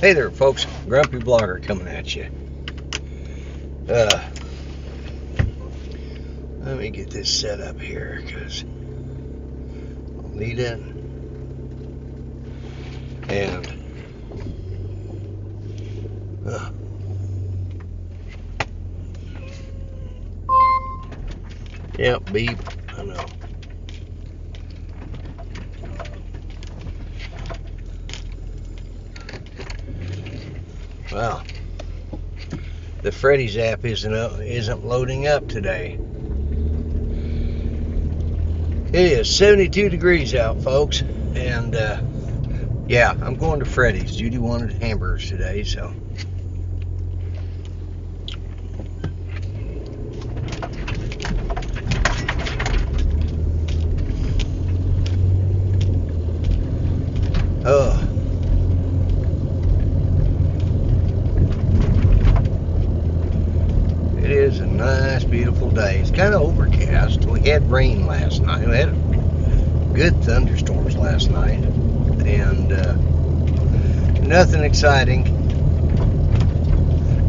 Hey there, folks. Grumpy Vlogger coming at you. Uh, let me get this set up here because I'll need it. And uh, yep, beep. I know. Well, the Freddy's app isn't up, isn't loading up today. It is 72 degrees out, folks, and uh, yeah, I'm going to Freddy's. Judy wanted hamburgers today, so. Oh. It is a nice, beautiful day. It's kind of overcast. We had rain last night. We had good thunderstorms last night, and uh, nothing exciting.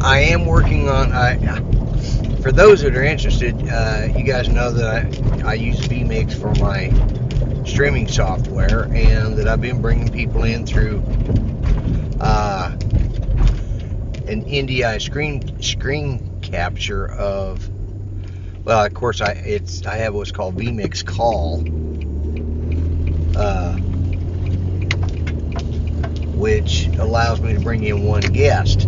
I am working on. I for those that are interested, uh, you guys know that I I use vMix for my streaming software, and that I've been bringing people in through. Uh, an NDI screen screen capture of well of course I it's I have what's called vMix call uh, which allows me to bring in one guest.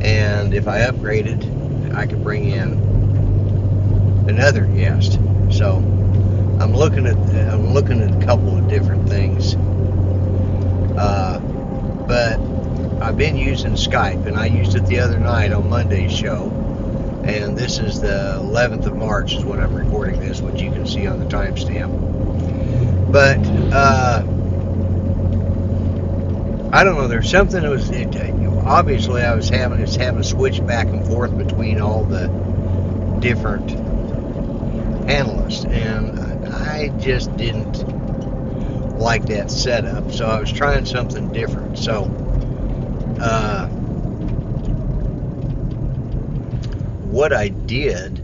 And if I upgraded I could bring in another guest. So I'm looking at I'm looking at a couple of different things. Uh, but I've been using Skype, and I used it the other night on Monday's show. And this is the 11th of March, is when I'm recording this, which you can see on the timestamp. But uh, I don't know. There's something that was it, obviously I was having it's having to switch back and forth between all the different panelists, and I just didn't like that setup. So I was trying something different. So uh, what I did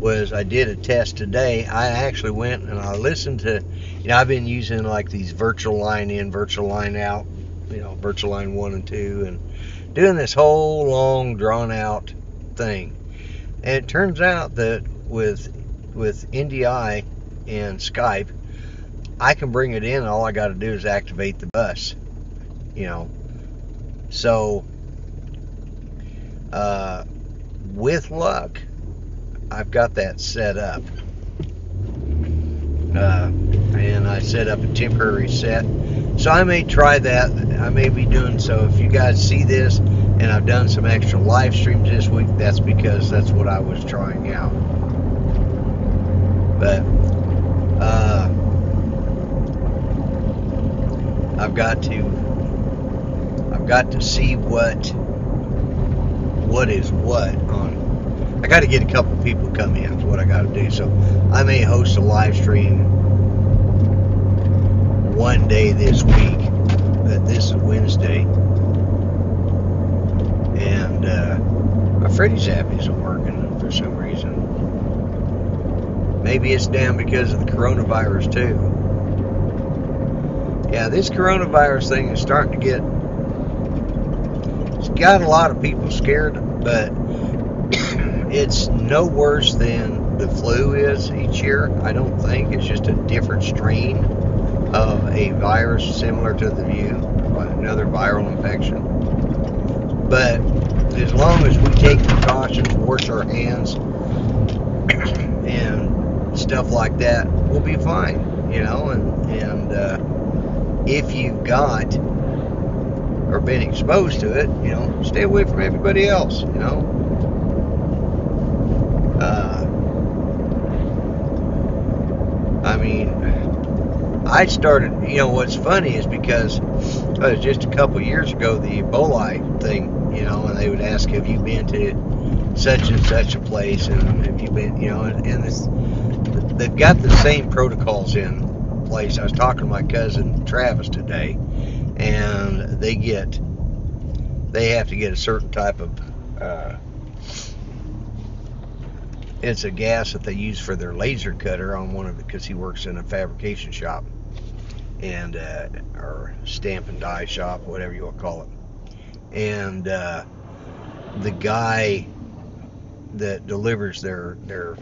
was I did a test today. I actually went and I listened to, you know, I've been using like these virtual line in, virtual line out, you know, virtual line one and two, and doing this whole long drawn out thing. And it turns out that with with NDI and Skype, I can bring it in. All I got to do is activate the bus, you know, so, uh, with luck, I've got that set up. Uh, and I set up a temporary set. So I may try that. I may be doing so. If you guys see this and I've done some extra live streams this week, that's because that's what I was trying out. But, uh, I've got to I've got to see what what is what. I got to get a couple people to come in. Is what I got to do. So I may host a live stream one day this week. But this is Wednesday, and uh, my Freddy's app isn't working for some reason. Maybe it's down because of the coronavirus too. Yeah, this coronavirus thing is starting to get it's got a lot of people scared, but it's no worse than the flu is each year. I don't think it's just a different strain of a virus similar to the view, another viral infection. But as long as we take precautions, wash our hands, and stuff like that, we'll be fine. You know, and and uh, if you've got or been exposed to it, you know, stay away from everybody else, you know. Uh, I mean, I started, you know, what's funny is because was just a couple years ago, the Ebola thing, you know, and they would ask, have you been to such and such a place, and have you been, you know, and, and this, they've got the same protocols in place. I was talking to my cousin Travis today, and they get they have to get a certain type of uh, it's a gas that they use for their laser cutter on one of because he works in a fabrication shop and uh, or stamp and die shop whatever you want to call it and uh, the guy that delivers their their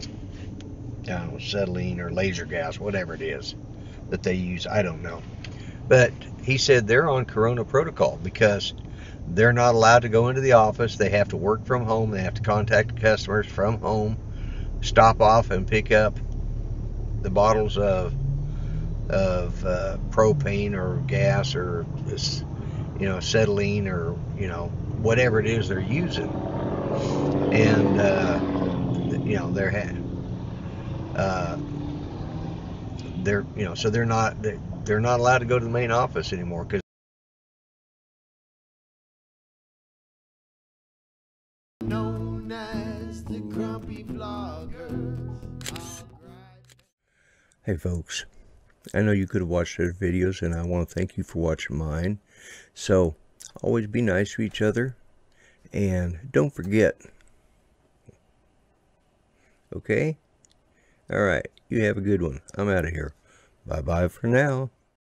I don't know, acetylene or laser gas, whatever it is that they use, I don't know. But he said they're on Corona protocol because they're not allowed to go into the office. They have to work from home. They have to contact customers from home, stop off and pick up the bottles of of uh, propane or gas or this, you know, acetylene or you know whatever it is they're using, and uh, you know they're ha- uh, they're you know so they're not they're not allowed to go to the main office anymore because known as the grumpy vlogger. Hey folks, I know you could have watched other videos and I want to thank you for watching mine. So, always be nice to each other and don't forget. Okay? Alright, you have a good one. I'm out of here. Bye bye for now.